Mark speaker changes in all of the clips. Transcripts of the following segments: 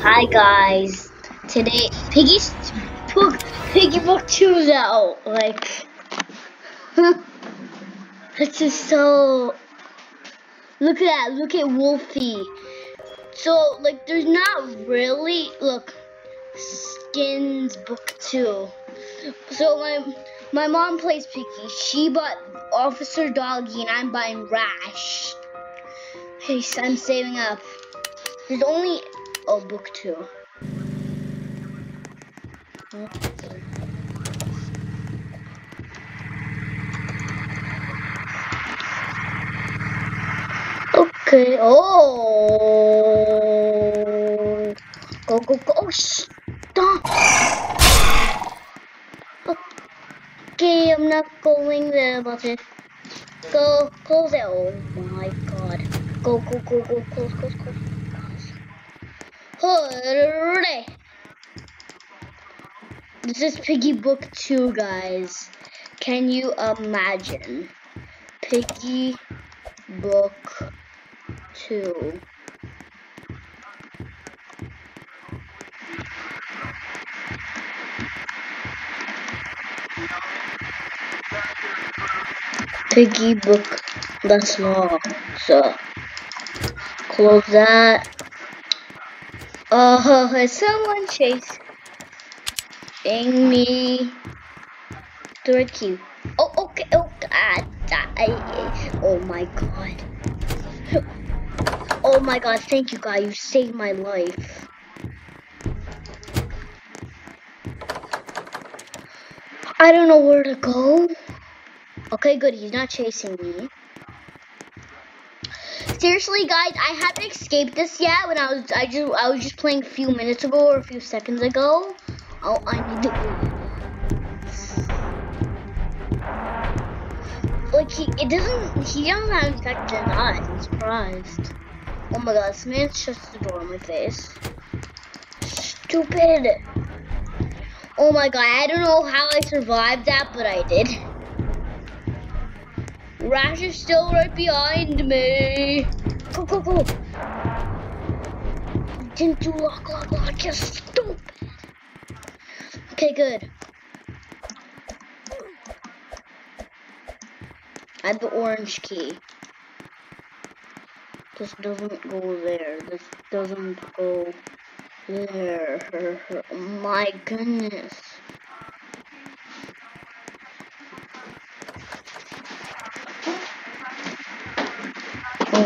Speaker 1: Hi guys. Today Piggy's book Piggy book two's out. Like this is so look at that, look at Wolfie. So like there's not really look skins book two. So my my mom plays Piggy. She bought Officer Doggy and I'm buying Rash. Hey, I'm saving up. There's only oh book two. Okay. Oh. Go go go! Oh, stop! Okay, I'm not going there, but it. Go close it. Oh my god! Go go go go close close close. Hurry! This is Piggy Book 2, guys. Can you imagine? Piggy Book 2. Piggy Book that's long. So, close that. Oh, is someone chasing me? The red key. Oh, okay. Oh, ah, I, oh my god. Oh my god, thank you, guy. You saved my life. I don't know where to go. Okay, good. He's not chasing me. Seriously, guys, I haven't escaped this yet. When I was, I just, I was just playing a few minutes ago or a few seconds ago. Oh, I need to. Like he, it doesn't. He doesn't have infected eyes. I'm surprised. Oh my god, this man shuts the door in my face. Stupid. Oh my god, I don't know how I survived that, but I did. Rash is still right behind me. Go, go, go. Didn't do lock, lock, lock, you stupid. Okay, good. I have the orange key. This doesn't go there. This doesn't go there. My goodness.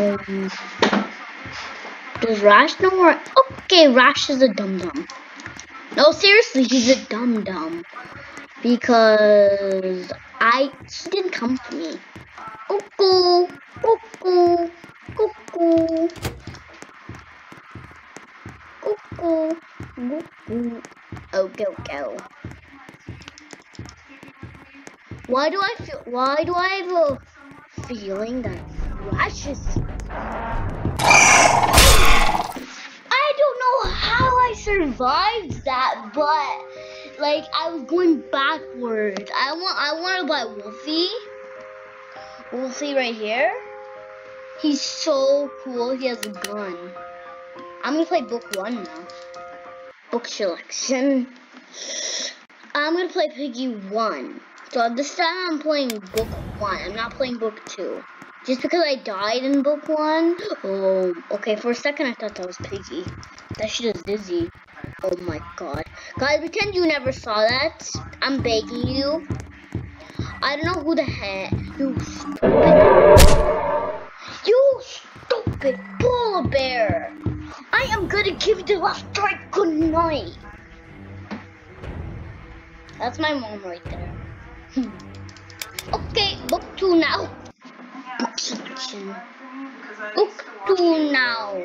Speaker 1: Um, does Rash know where? Okay, Rash is a dum dum. No, seriously, he's a dum dum. Because I he didn't come for me. Cuckoo, cuckoo, cuckoo, cuckoo, cuckoo. Oh, go, go. Why do I feel? Why do I have a feeling that Rashes? I don't know how I survived that, but like I was going backwards. I want I want to buy Wolfie. Wolfie right here. He's so cool. He has a gun. I'm gonna play book one now. Book selection. I'm gonna play Piggy one. So this time I'm playing book one. I'm not playing book two. Just because I died in book one. Oh, okay. For a second I thought that was Piggy. That shit is dizzy. Oh my god. Guys, pretend you never saw that. I'm begging you. I don't know who the heck. You stupid. You stupid polar bear. I am gonna give you the last strike good night. That's my mom right there. okay, book two now. Section. Book two now.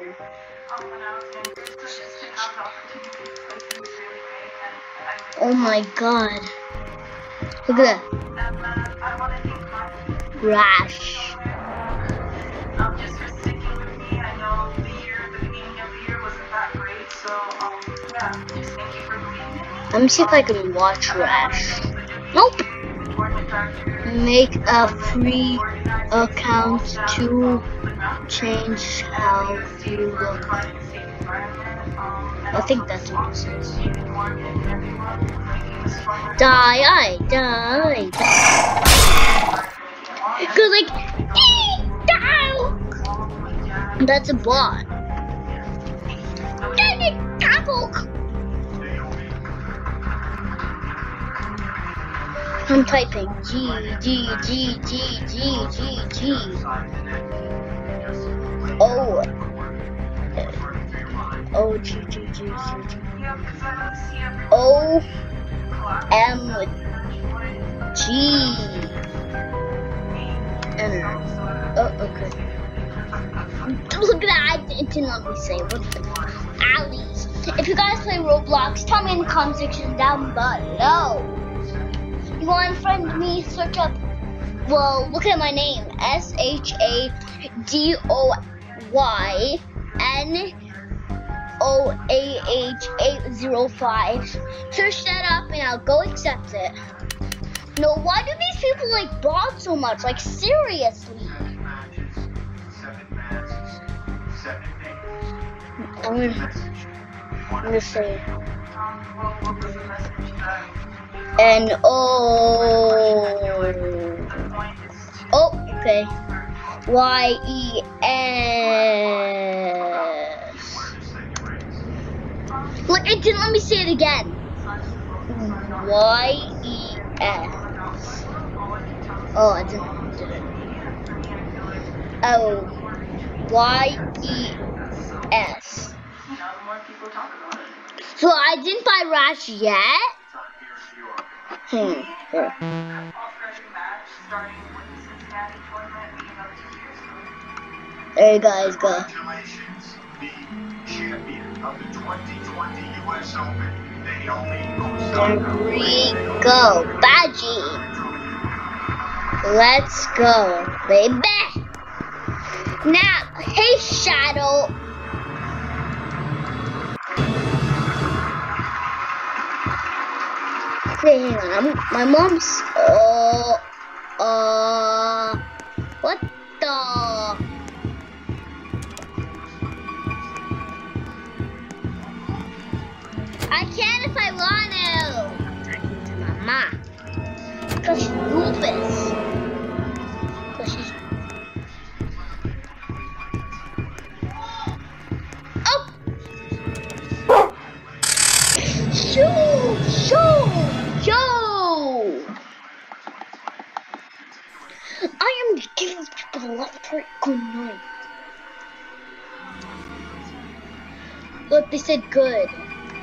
Speaker 1: Oh my god. Look at that. Rash. Let me see if I can watch Rash. Nope. Make a free account to change how you look. I think that's what it says. Die, I die, die. Cause like, die. That's a bot. I'm typing G G G G G G G O O oh. oh, G G G G G O M G Enter. Oh, okay. Look at that! It didn't let me say. What the? Alleys. If you guys play Roblox, tell me in the comment section down below you want to friend me, search up, well, look at my name, S-H-A-D-O-Y N O A H 805. Search that up and I'll go accept it. No, why do these people like bots so much? Like seriously. I'm gonna, I'm gonna say and oh, oh, okay. Y E S. Look, it didn't let me say it again. Y E S. Oh, I didn't. Did it. Oh, Y E S. So I didn't buy Rash yet. Hmm. There you guys go. Congratulations. The champion of the 2020 US Open, There we go. Badgie. Let's go, baby. Now, hey, Shadow. Okay, hang on. I'm, my mom's. Uh. Uh. Lot for good night. Look, they said good.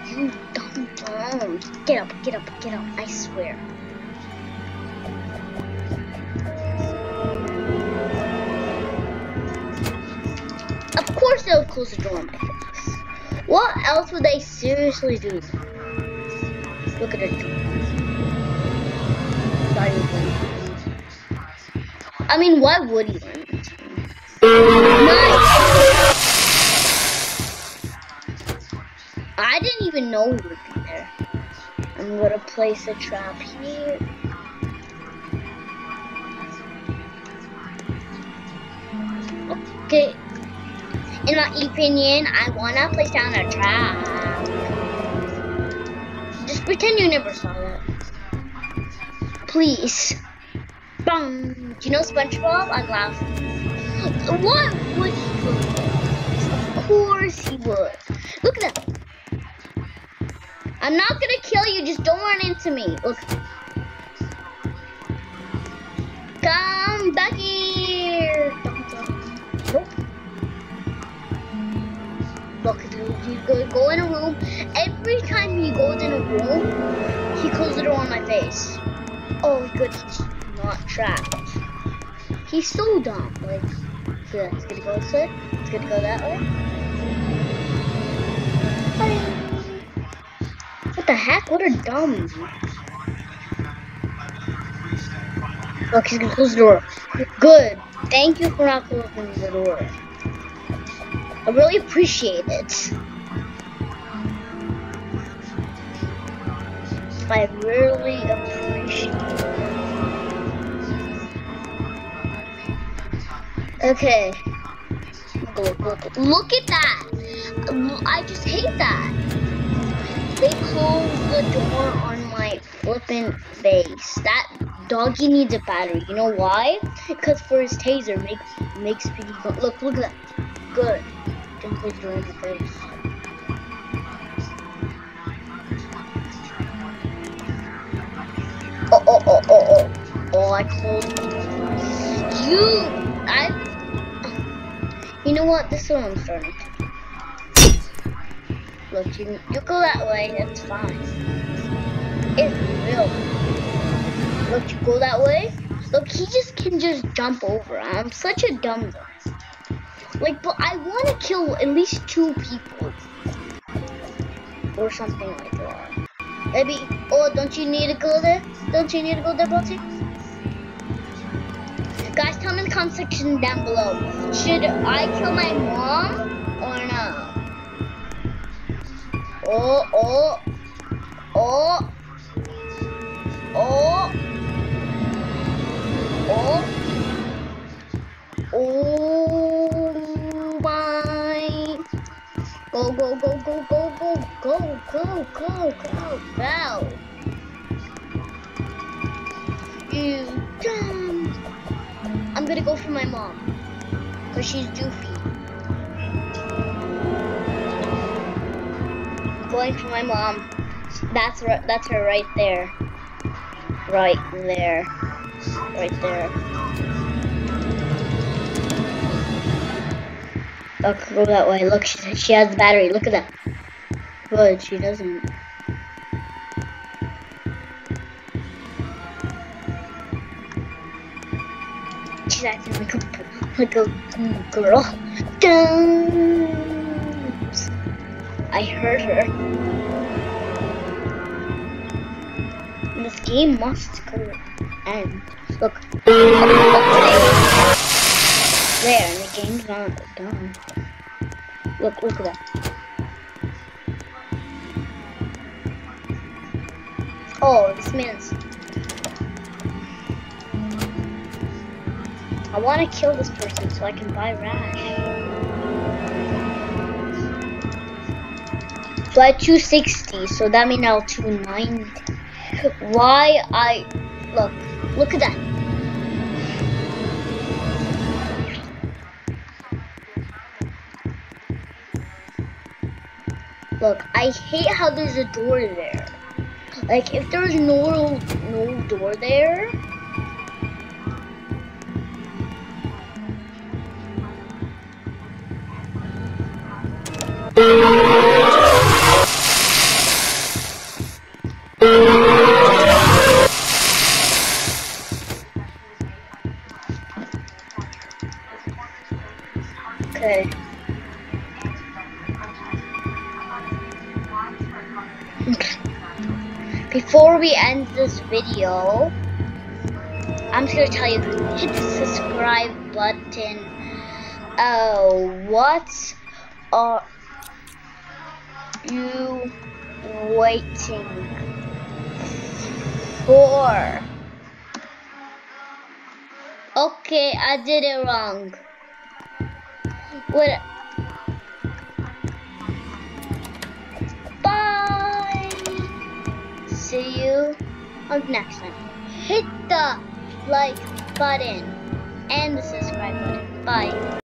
Speaker 1: You dumb dumb. Get up, get up, get up. I swear. Of course they'll close the door on my face. What else would they seriously do? Look at it. I mean, why would win? Nice. I didn't even know he would be there. I'm gonna place a trap here. Okay. In my opinion, I wanna place down a trap. Just pretend you never saw that. Please. Do you know SpongeBob? I'm laughing. What would he do? Of course he would. Look at that. I'm not gonna kill you, just don't run into me. Look. Come back here. Nope. Look, he go, go in a room. Every time he goes in a room, he closes the door on my face. Oh, good, not trapped. He's so dumb. Like, yeah, it's gonna go this way. It's gonna go that way. What the heck? What a dumb. Look, he's gonna close the door. Good. Thank you for not closing the door. I really appreciate it. I really appreciate it. Okay. look, at that. I just hate that. They closed the door on my flippin' face. That doggy needs a battery. You know why? Because for his taser makes makes people go. Look, look at that. Good. Didn't close the door on my face. Oh, oh, oh, oh, oh. Oh, I closed. You, I. You know what? This is what I'm starting. Look, you, you go that way. That's fine. It's real. Look, you go that way. Look, he just can just jump over. I'm such a dumb guy. Like, but I want to kill at least two people. Or something like that. Maybe, oh, don't you need to go there? Don't you need to go there, Balti? Comment section down below. Should I kill my mom or no? Oh, oh, oh, oh, oh, oh my. Go, go, go, go, go, go, go, go, go, go, go. You dumb. I'm gonna go for my mom. Cause she's doofy. Going for my mom. That's. That's her right there. Right there. Right there. Look, go that way. Look, she, she has the battery. Look at that. Good, she doesn't. Acting like a, like a girl. Dance. I heard her. This game must end. Look. There, and the game's not done. Look, look at that. Oh, this man's. I want to kill this person so I can buy Rash. So I had 260, so that means I'll 290. Why I look, look at that. Look, I hate how there's a door there. Like, if there's no, no door there, Before we end this video, I'm just gonna tell you, hit the subscribe button. Oh, what are you waiting for? Okay, I did it wrong. What? See you on the next one. Hit the like button and the subscribe button. Bye.